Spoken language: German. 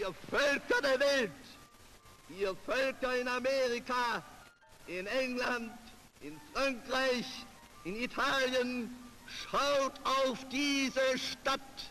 ihr Völker der Welt, ihr Völker in Amerika, in England, in Frankreich, in Italien, schaut auf diese Stadt.